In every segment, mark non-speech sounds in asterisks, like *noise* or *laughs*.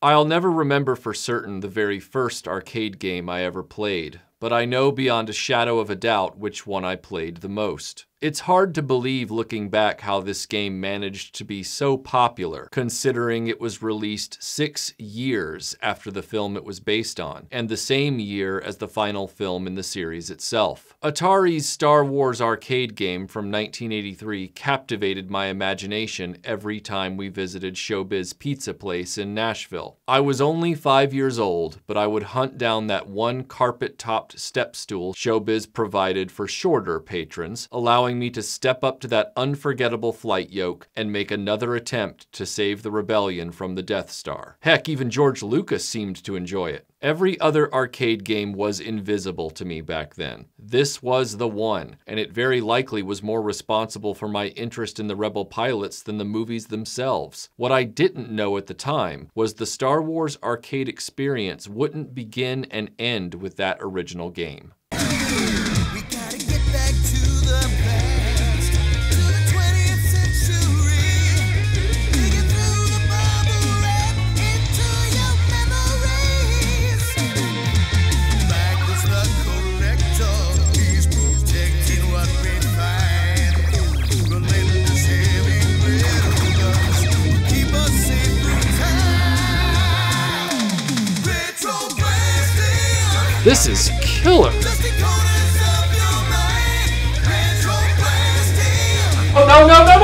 I'll never remember for certain the very first arcade game I ever played, but I know beyond a shadow of a doubt which one I played the most. It's hard to believe looking back how this game managed to be so popular, considering it was released six years after the film it was based on, and the same year as the final film in the series itself. Atari's Star Wars arcade game from 1983 captivated my imagination every time we visited Showbiz Pizza Place in Nashville. I was only five years old, but I would hunt down that one carpet-topped step stool Showbiz provided for shorter patrons, allowing allowing me to step up to that unforgettable flight yoke and make another attempt to save the rebellion from the Death Star. Heck, even George Lucas seemed to enjoy it. Every other arcade game was invisible to me back then. This was the one, and it very likely was more responsible for my interest in the Rebel pilots than the movies themselves. What I didn't know at the time was the Star Wars arcade experience wouldn't begin and end with that original game. This is killer. Oh no no no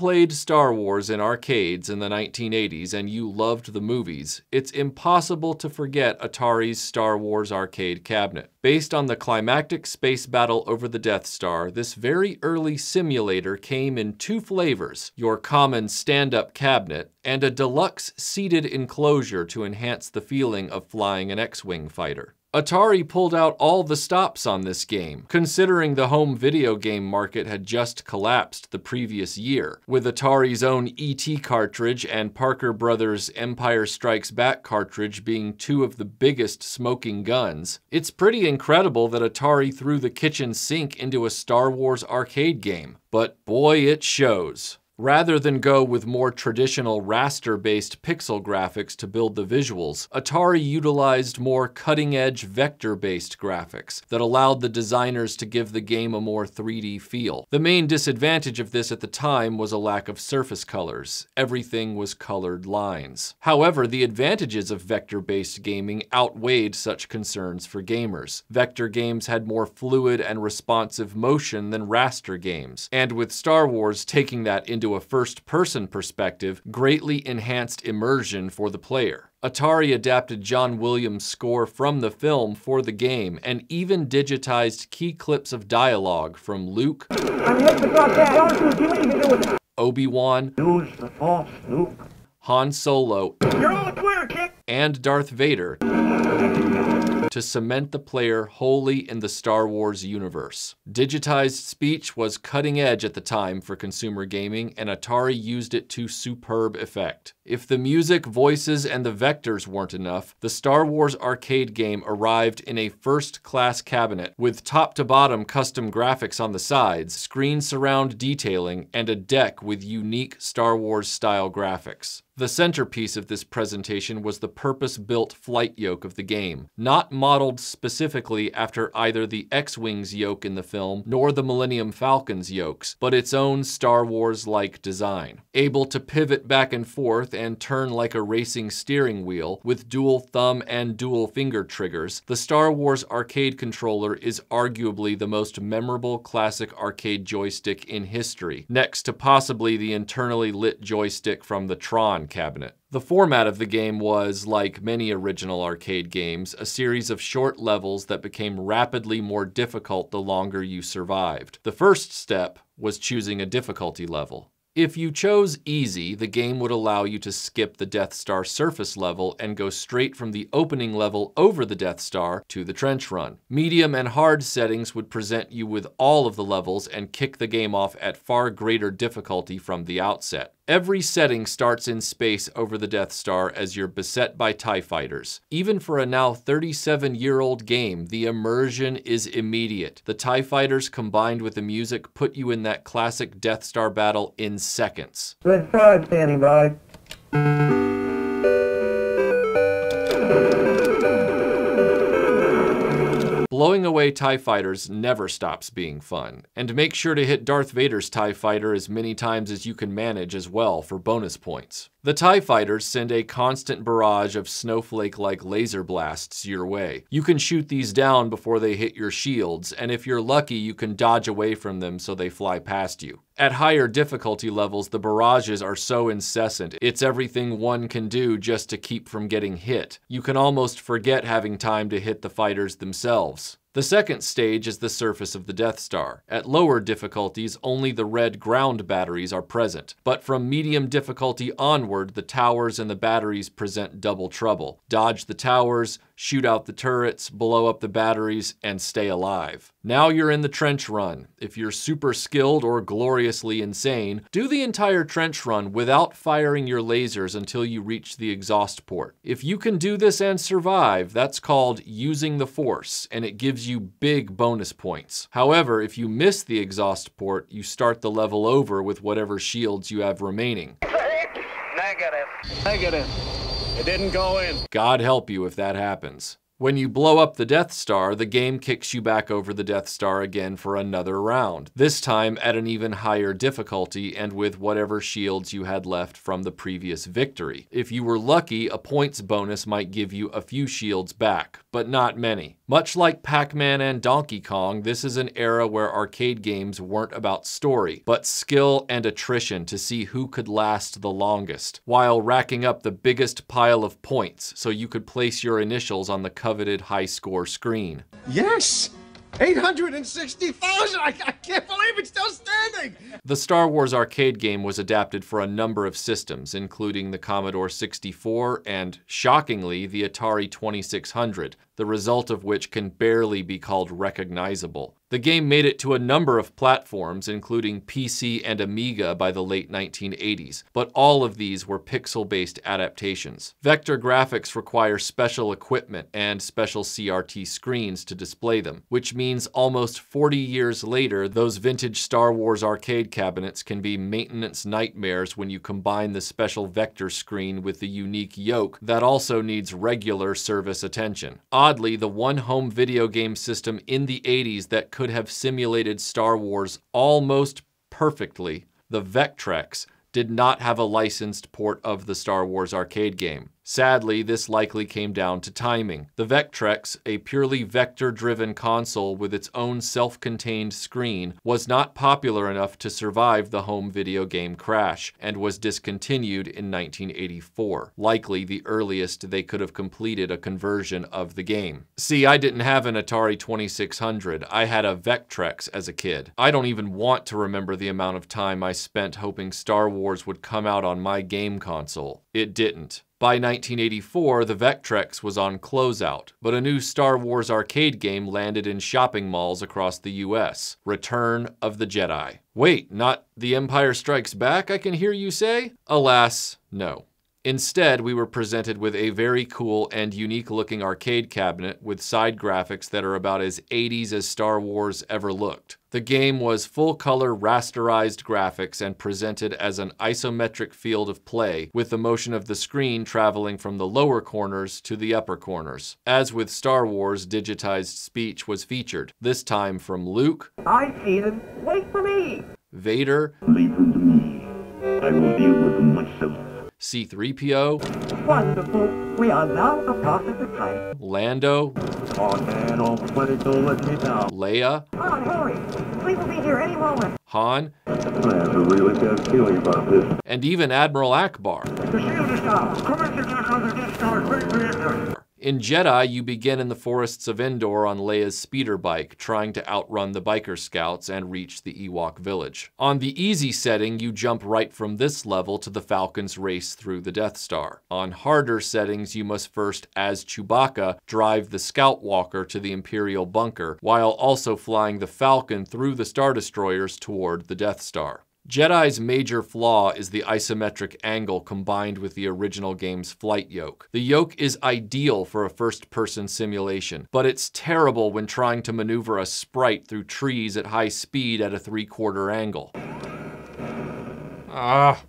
played Star Wars in arcades in the 1980s and you loved the movies, it's impossible to forget Atari's Star Wars arcade cabinet. Based on the climactic space battle over the Death Star, this very early simulator came in two flavors, your common stand-up cabinet and a deluxe seated enclosure to enhance the feeling of flying an X-Wing fighter. Atari pulled out all the stops on this game, considering the home video game market had just collapsed the previous year, with Atari's own ET cartridge and Parker Brothers' Empire Strikes Back cartridge being two of the biggest smoking guns. It's pretty incredible that Atari threw the kitchen sink into a Star Wars arcade game, but boy it shows. Rather than go with more traditional raster-based pixel graphics to build the visuals, Atari utilized more cutting-edge vector-based graphics that allowed the designers to give the game a more 3D feel. The main disadvantage of this at the time was a lack of surface colors. Everything was colored lines. However, the advantages of vector-based gaming outweighed such concerns for gamers. Vector games had more fluid and responsive motion than raster games, and with Star Wars taking that into a first person perspective greatly enhanced immersion for the player. Atari adapted John Williams' score from the film for the game and even digitized key clips of dialogue from Luke, Obi-Wan, Han Solo, and Darth Vader to cement the player wholly in the Star Wars universe. Digitized speech was cutting edge at the time for consumer gaming, and Atari used it to superb effect. If the music, voices, and the vectors weren't enough, the Star Wars arcade game arrived in a first-class cabinet with top-to-bottom custom graphics on the sides, screen surround detailing, and a deck with unique Star Wars-style graphics. The centerpiece of this presentation was the purpose-built flight yoke of the game, not modeled specifically after either the X-Wing's yoke in the film nor the Millennium Falcon's yokes, but its own Star Wars-like design. Able to pivot back and forth and turn like a racing steering wheel with dual thumb and dual finger triggers, the Star Wars arcade controller is arguably the most memorable classic arcade joystick in history, next to possibly the internally lit joystick from the Tron cabinet. The format of the game was, like many original arcade games, a series of short levels that became rapidly more difficult the longer you survived. The first step was choosing a difficulty level. If you chose easy, the game would allow you to skip the Death Star surface level and go straight from the opening level over the Death Star to the trench run. Medium and hard settings would present you with all of the levels and kick the game off at far greater difficulty from the outset. Every setting starts in space over the Death Star as you're beset by TIE fighters. Even for a now 37 year old game, the immersion is immediate. The TIE fighters combined with the music put you in that classic Death Star battle in seconds. Good try, standing by. Blowing away TIE fighters never stops being fun, and make sure to hit Darth Vader's TIE fighter as many times as you can manage as well for bonus points. The TIE fighters send a constant barrage of snowflake like laser blasts your way. You can shoot these down before they hit your shields, and if you're lucky, you can dodge away from them so they fly past you. At higher difficulty levels, the barrages are so incessant, it's everything one can do just to keep from getting hit. You can almost forget having time to hit the fighters themselves. The second stage is the surface of the Death Star. At lower difficulties, only the red ground batteries are present, but from medium difficulty onward, the towers and the batteries present double trouble. Dodge the towers, shoot out the turrets, blow up the batteries, and stay alive. Now you're in the trench run. If you're super skilled or gloriously insane, do the entire trench run without firing your lasers until you reach the exhaust port. If you can do this and survive, that's called using the force, and it gives you big bonus points. However, if you miss the exhaust port, you start the level over with whatever shields you have remaining. Negative. Negative. It didn't go in. God help you if that happens. When you blow up the Death Star, the game kicks you back over the Death Star again for another round, this time at an even higher difficulty and with whatever shields you had left from the previous victory. If you were lucky, a points bonus might give you a few shields back, but not many. Much like Pac Man and Donkey Kong, this is an era where arcade games weren't about story, but skill and attrition to see who could last the longest, while racking up the biggest pile of points so you could place your initials on the coveted high score screen. Yes! 860,000! I, I can't believe it's still standing! The Star Wars arcade game was adapted for a number of systems, including the Commodore 64 and, shockingly, the Atari 2600, the result of which can barely be called recognizable. The game made it to a number of platforms, including PC and Amiga by the late 1980s, but all of these were pixel based adaptations. Vector graphics require special equipment and special CRT screens to display them, which means almost 40 years later, those vintage Star Wars arcade cabinets can be maintenance nightmares when you combine the special vector screen with the unique yoke that also needs regular service attention. Oddly, the one home video game system in the 80s that could have simulated Star Wars almost perfectly, the Vectrex, did not have a licensed port of the Star Wars arcade game. Sadly, this likely came down to timing. The Vectrex, a purely vector driven console with its own self contained screen, was not popular enough to survive the home video game crash and was discontinued in 1984, likely the earliest they could have completed a conversion of the game. See, I didn't have an Atari 2600, I had a Vectrex as a kid. I don't even want to remember the amount of time I spent hoping Star Wars would come out on my game console. It didn't. By 1984, the Vectrex was on closeout, but a new Star Wars arcade game landed in shopping malls across the US Return of the Jedi. Wait, not The Empire Strikes Back, I can hear you say? Alas, no. Instead, we were presented with a very cool and unique looking arcade cabinet with side graphics that are about as 80s as Star Wars ever looked. The game was full color rasterized graphics and presented as an isometric field of play, with the motion of the screen traveling from the lower corners to the upper corners. As with Star Wars, digitized speech was featured, this time from Luke, I see them. Wait for me. Vader, Leave them to me. I will deal with them myself. C3PO, Wonderful. We are now across the time. Lando, Oh man, oh buddy, don't let me down. Leia, Come on, hurry. We will be here any moment. Han, I have a really bad feeling about this. and even Admiral Ackbar. The shield is down. On the Death Star Great Reactor. In Jedi, you begin in the forests of Endor on Leia's speeder bike, trying to outrun the biker scouts and reach the Ewok village. On the easy setting, you jump right from this level to the Falcon's race through the Death Star. On harder settings, you must first, as Chewbacca, drive the Scout Walker to the Imperial bunker, while also flying the Falcon through the Star Destroyers toward the Death Star. Jedi's major flaw is the isometric angle combined with the original game's flight yoke. The yoke is ideal for a first person simulation, but it's terrible when trying to maneuver a sprite through trees at high speed at a three quarter angle. Ah.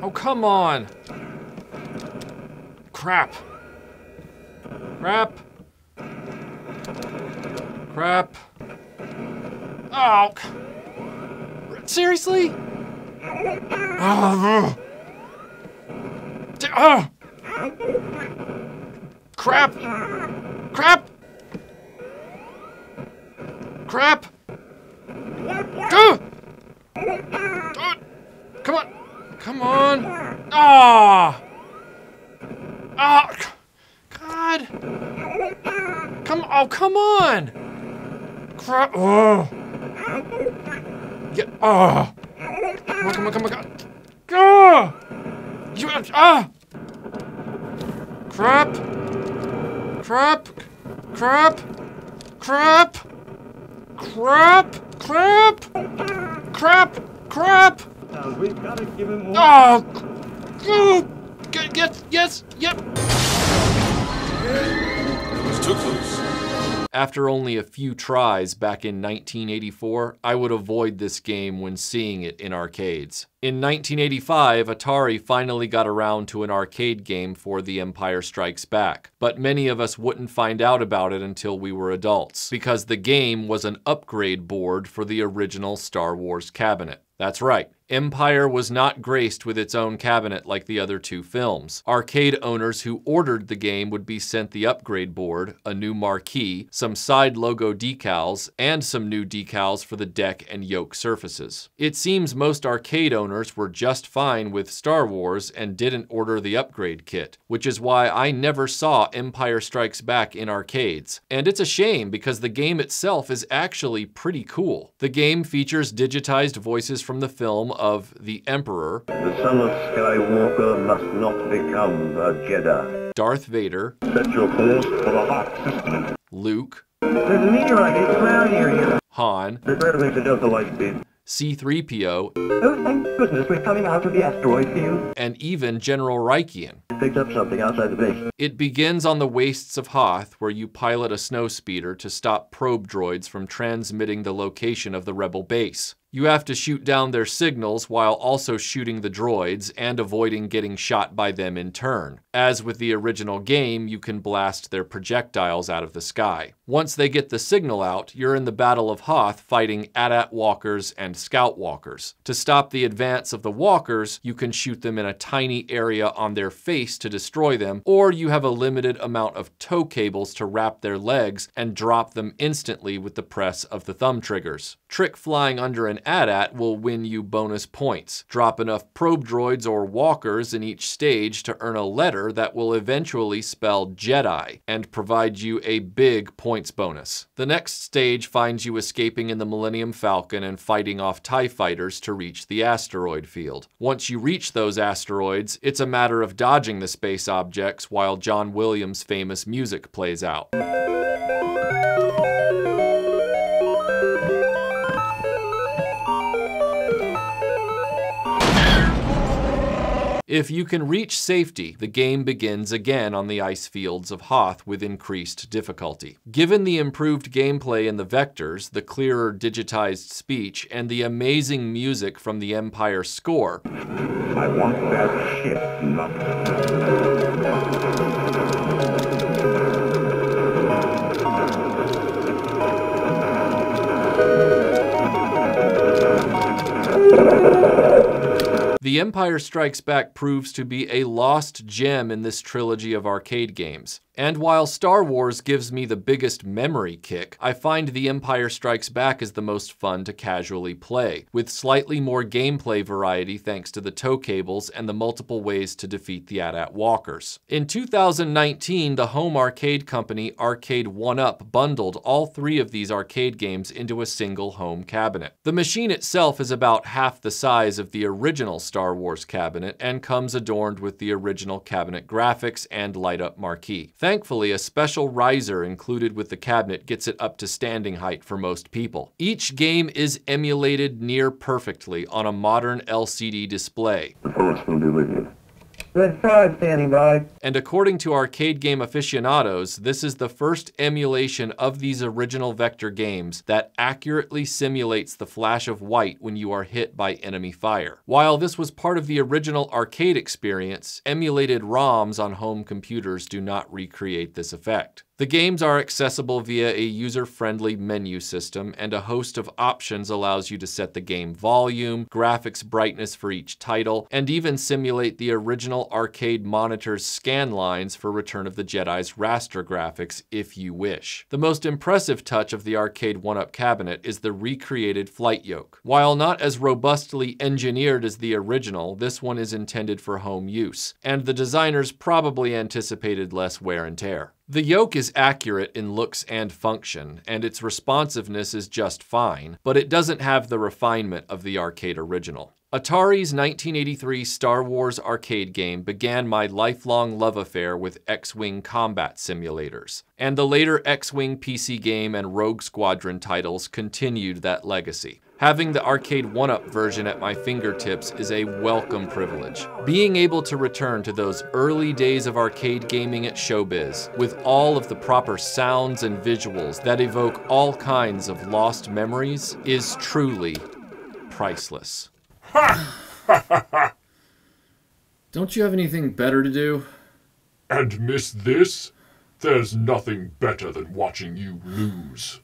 Oh, come on. Crap. Crap. Crap. Oh. Seriously? Oh. Oh. Crap! Crap! Crap! Go! Oh. Come on! Come on! Ah! Ah! God! Come! Oh, come on! Crap! Oh! Get! Oh! Come on! Come on! Come on! Come on! Go! You! Ah! Crap! Crap! Crap! Crap! Crap! Crap! Crap! Crap! We've got to give him more. Oh! Oh! Get, get, yes, yep. It was too close. After only a few tries back in 1984, I would avoid this game when seeing it in arcades. In 1985, Atari finally got around to an arcade game for The Empire Strikes Back, but many of us wouldn't find out about it until we were adults, because the game was an upgrade board for the original Star Wars cabinet. That's right. Empire was not graced with its own cabinet like the other two films. Arcade owners who ordered the game would be sent the upgrade board, a new marquee, some side logo decals, and some new decals for the deck and yoke surfaces. It seems most arcade owners were just fine with Star Wars and didn't order the upgrade kit, which is why I never saw Empire Strikes Back in arcades. And it's a shame because the game itself is actually pretty cool. The game features digitized voices from the film of The Emperor, The son of Skywalker must not become a Jedi. Darth Vader, Set your course for the Hawk. Luke, There's a meteorite the ground area. Han, Prepare to make the Delta Light speed. C3PO, Oh, thank goodness we're coming out of the asteroid field. and even General Rieekan. Picked up something outside the base. It begins on the wastes of Hoth, where you pilot a snowspeeder to stop probe droids from transmitting the location of the rebel base. You have to shoot down their signals while also shooting the droids and avoiding getting shot by them in turn. As with the original game, you can blast their projectiles out of the sky. Once they get the signal out, you're in the Battle of Hoth fighting AT-AT walkers and scout walkers. To stop the advance of the walkers, you can shoot them in a tiny area on their face to destroy them, or you have a limited amount of tow cables to wrap their legs and drop them instantly with the press of the thumb triggers. Trick flying under an AT-AT will win you bonus points. Drop enough probe droids or walkers in each stage to earn a letter that will eventually spell Jedi and provide you a big points bonus. The next stage finds you escaping in the Millennium Falcon and fighting off TIE fighters to reach the asteroid field. Once you reach those asteroids, it's a matter of dodging the space objects while John Williams' famous music plays out. If you can reach safety, the game begins again on the ice fields of Hoth with increased difficulty. Given the improved gameplay in the vectors, the clearer digitized speech, and the amazing music from the Empire score, I want that The Empire Strikes Back proves to be a lost gem in this trilogy of arcade games. And while Star Wars gives me the biggest memory kick, I find The Empire Strikes Back is the most fun to casually play, with slightly more gameplay variety thanks to the tow cables and the multiple ways to defeat the AT-AT walkers. In 2019, the home arcade company Arcade 1UP bundled all three of these arcade games into a single home cabinet. The machine itself is about half the size of the original Star Wars cabinet and comes adorned with the original cabinet graphics and light-up marquee. Thankfully, a special riser included with the cabinet gets it up to standing height for most people. Each game is emulated near perfectly on a modern LCD display. The force will be with you. Red 5 standing by. And according to arcade game aficionados, this is the first emulation of these original Vector games that accurately simulates the flash of white when you are hit by enemy fire. While this was part of the original arcade experience, emulated ROMs on home computers do not recreate this effect. The games are accessible via a user-friendly menu system, and a host of options allows you to set the game volume, graphics brightness for each title, and even simulate the original arcade monitor's scan lines for Return of the Jedi's raster graphics if you wish. The most impressive touch of the Arcade 1UP cabinet is the recreated flight yoke. While not as robustly engineered as the original, this one is intended for home use, and the designers probably anticipated less wear and tear. The yoke is accurate in looks and function, and its responsiveness is just fine, but it doesn't have the refinement of the arcade original. Atari's 1983 Star Wars arcade game began my lifelong love affair with X-Wing combat simulators, and the later X-Wing PC game and Rogue Squadron titles continued that legacy. Having the Arcade 1UP version at my fingertips is a welcome privilege. Being able to return to those early days of arcade gaming at Showbiz, with all of the proper sounds and visuals that evoke all kinds of lost memories, is truly priceless. *laughs* Don't you have anything better to do? And miss this? There's nothing better than watching you lose.